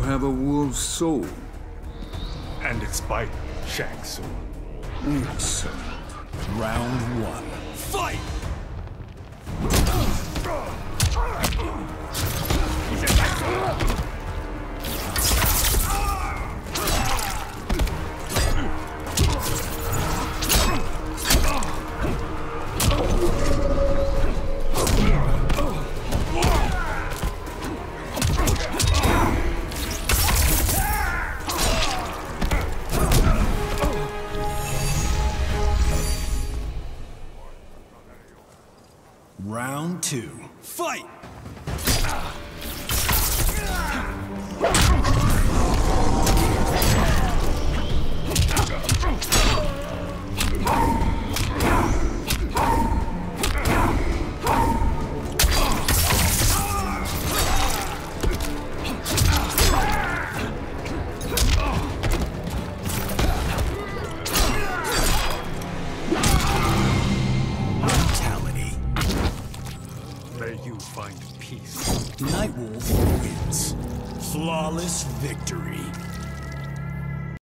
have a wolf's soul. And its bite, Shang Tsung. Excellent. Round one. Round two. Fight! Brutality. May you find peace. Nightwolf wins. Flawless victory.